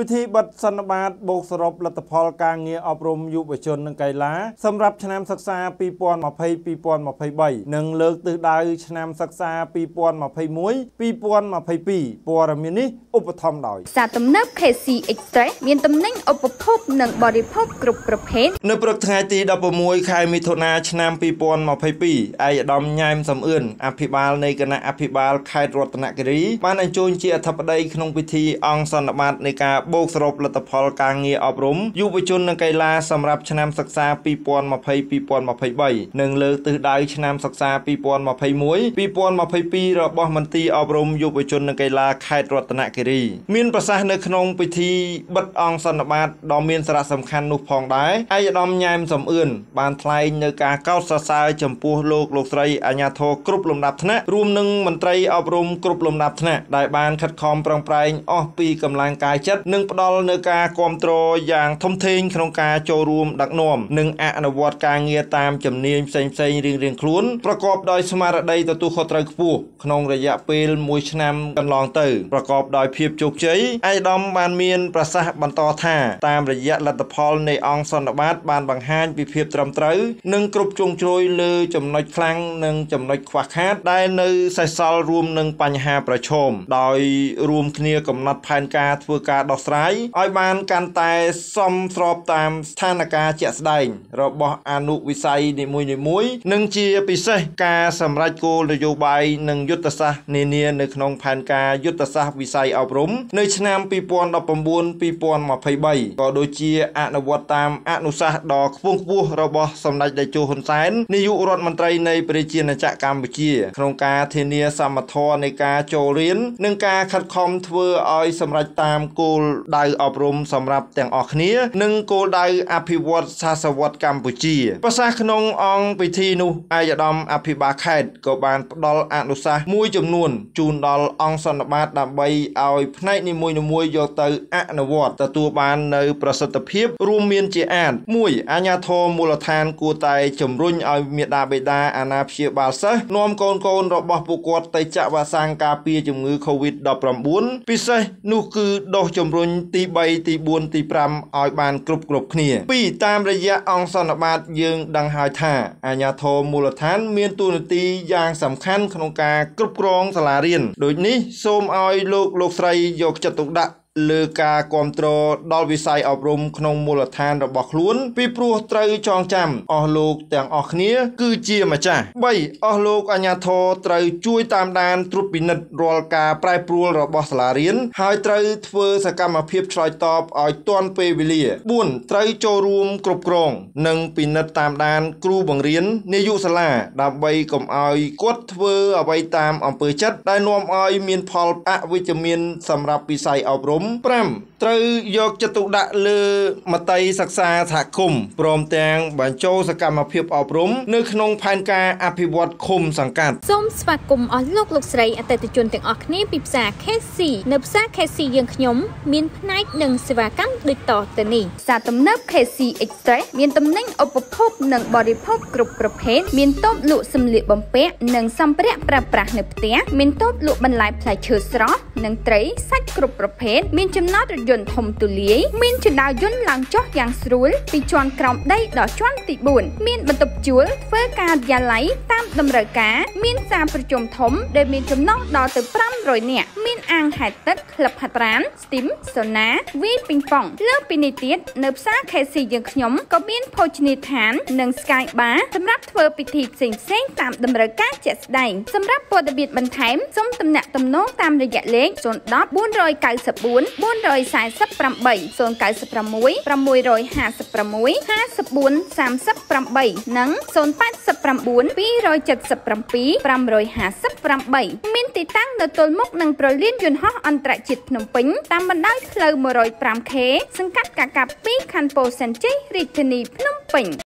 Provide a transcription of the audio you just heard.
ពិធីបិទសន្និបាតបូកសរុបលទ្ធផលការងារអប់រំយុវជននិងកីឡាសម្រាប់ឆ្នាំសិក្សា2020-2023និងលើកទិសដៅឆ្នាំសិក្សា2021-2022ព័ត៌មាននេះឧបត្ថម្ភដោយផ្សារទំនើប KC Express មានទំនិញឧបភោគនិងបរិភោគគ្រប់ប្រភេទនៅព្រឹកថ្ងៃទី16ខែមិថុនាឆ្នាំ2022ឯកឧត្តមញ៉ែមសំអឿនអភិបាលនៃគណៈអភិបាលខេត្តរតនគិរីបានអញ្ជើញជាអធិបតីក្នុងពិធីអង្គសន្និបាតនៃការបូកសរុបលទ្ធផលការងារអប់រំយុវជននិងកីឡាសម្រាប់ឆ្នាំសិក្សា2020-2023និងលើកទិសដៅឆ្នាំសិក្សា2021-2022របស់មន្ទីរអប់រំយុវជននិងកីឡាខេត្តរតនគិរីមានប្រសាសន៍នៅក្នុងពិធីបិទអង្គសន្និបាតដ៏មានសារៈសំខាន់នោះផងដែរឯកឧត្តមញ៉ែមសំអឿនបានថ្លែងនៅការកោតសរសើរចំពោះលោកលោកស្រីអាញាធរគ្រប់លំដាប់ថ្នាក់រួមនឹងមន្ត្រីអប់រំគ្រប់លំដាប់ថ្នាក់ដែលបានខិតខំប្រឹងប្រែងអស់ពីកម្លាំងកាយចិត្តនិងផ្ដល់នូវការគ្រប់គ្រងយ៉ាងធំធេងក្នុងការចូលរួមដឹកនាំនិងអនុវត្តការងារតាមជំនាញផ្សេងផ្សេងរៀងៗខ្លួនប្រកបដោយស្មារតីទទួលខុសត្រូវខ្ពស់ក្នុងរយៈពេល1ឆ្នាំកន្លងទៅប្រកបដោយភាពជោគជ័យឯកឧត្តមបានមានប្រសាសន៍បន្តថាតាមរយៈលទ្ធផលនៃអង្គសន្និបាតបានបង្ហាញពីភាពត្រឹមត្រូវនិងគ្រប់ជ្រុងជ្រោយលើចំណុចខ្លាំងនិងចំណុចខ្វះខាតដែលនៅសេសសល់រួមនឹងបញ្ហាប្រឈមដោយរួមគ្នាកំណត់ផែនការធ្វើការដោះស្រាយឲ្យបានកាន់តែសមស្របតាមស្ថានភាពជាក់ស្ដែង របស់អនុវិស័យនីមួយៗនិងជាពិសេសការសម្រេចគោលនយោបាយនិងយុទ្ធសាស្ត្រនានានៅក្នុងផែនការយុទ្ធសាស្ត្រវិស័យអប់រំនៅឆ្នាំ2019-2023ក៏ដូចជាអនុវត្តតាមអនុសាសន៍ដ៏ខ្ពង់ខ្ពស់របស់សម្ដេចតេជោហ៊ុនសែននាយករដ្ឋមន្ត្រីនៃប្រជាណាចក្រកម្ពុជាក្នុងការធានាសមត្ថភាពនៃការចូលរៀននិងការខិតខំធ្វើឲ្យសម្រេចតាមគោលដៅអប់រំសម្រាប់ទាំងអស់គ្នា និងគោលដៅអភិវឌ្ឍសាសវត្តកម្ពុជាប្រសាសន៍ក្នុងអង្គពិធីនោះអាយដាមអភិបាលខេត្តក៏បានផ្ដល់អនុសាសន៍មួយចំនួនជូនដល់អង្គសន្និបាតដើម្បីឲ្យផ្នែកនីមួយៗយកទៅអនុវត្តទទួលបាននៅប្រសិទ្ធភាពរួមមានជាអាច1អាជ្ញាធរមូលដ្ឋានគួរតែជំរុញឲ្យមេដាបេដាអាណាព្យាបាលសិស្សនាំកូនកូនរបស់ពួកគាត់ទៅចាក់វ៉ាក់សាំងការពារជំងឺ Covid-19 ពិសេសនោះគឺដុសជំរុញទី3ទី4ទី5ឲ្យបានគ្រប់គ្រប់គ្នា2តាមរយៈអង្គសន្និបាតយើងដឹងហើយថាអាជ្ញាធរមូលដ្ឋាន មានតួនាទីយ៉ាងសំខាន់ក្នុងការគ្រប់គ្រងសាលារៀនដូចនេះសូមឲ្យលោកលោកស្រីយកចិត្តទុកដាក់ លើការគ្រប់គ្រងដល់វិស័យអប់រំក្នុងមូលដ្ឋានរបស់ខ្លួន ពីព្រោះត្រូវចងចាំអស់លោកទាំងអស់គ្នា គឺជាម្ចាស់3អស់លោកអាជ្ញាធរត្រូវជួយតាមដានត្រួតពិនិត្យរាល់ការប្រែប្រួលរបស់សាលារៀនហើយត្រូវធ្វើសកម្មភាពឆ្លើយតបឲ្យទាន់ពេលវេលា4ត្រូវចូលរួមគ្រប់គ្រង និងពិនិត្យតាមដាន គ្រូបង្រៀននាយកសាលា ដើម្បីកុំឲ្យគាត់ធ្វើអ្វីតាមអំពើចិត្តដែលនាំឲ្យមានផលអវិជ្ជមានសម្រាប់វិស័យអប់រំ5ត្រូវយកចិត្តទុកដាក់លើមតិសិក្សាសហគមន៍ព្រមទាំងបញ្ចូលសកម្មភាពអប់រំនៅក្នុងផែនការអភិវឌ្ឍឃុំសង្កាត់សូមស្វាគមន៍អស់លោកលោកស្រីអតិថិជនទាំងអស់គ្នាពីផ្សារ KC នៅផ្សារ KC យើងខ្ញុំមានផ្នែកនិងសេវាកម្មដូចតទៅនេះផ្សារទំនើប KC Express មានទំនិញឧបភោគនិងបរិភោគគ្រប់ប្រភេទមានតូបលក់សម្លៀកបំពាក់និងសម្ភារៈប្រើប្រាស់នៅផ្ទះមានតូបលក់បន្លែផ្លែឈើស្រស់និងត្រីសាច់គ្រប់ប្រភេទមានចំណតរថយន្តធំទូលាយមានជណ្ដើរយន្តឡើងចុះយ៉ាងស្រួលពីជាន់ក្រោមដីដល់ជាន់ទី4មានបន្ទប់ជួលធ្វើការិយាល័យតាមតម្រូវការ មានសាលប្រជុំធំដែលមានចំណុះដល់ទៅ500នាក់មានអាងហែលទឹកក្លឹបហាត់ប្រាណស្ទីមសូណាវីពីងប៉ុងលើពីនេះទៀតនៅផ្សារ KC យើងខ្ញុំក៏មានភោជនីយដ្ឋាន និង Sky Bar សម្រាប់ធ្វើពិធីផ្សេងផ្សេងតាមតម្រូវការជាក់ស្ដែងសម្រាប់ព័ត៌មានបន្ថែមសូមទំនាក់ទំនងតាមរយៈលេខ010 494 098 096 656 5438និង089 277 558មានទីតាំងនៅទល់មុខនឹងប្រលានយន្តហោះអន្តរជាតិភ្នំពេញតាមបណ្ដោយផ្លូវ 105K សង្កាត់កាកា2ខណ្ឌពោធិ៍សែនជ័យរាជធានីភ្នំពេញ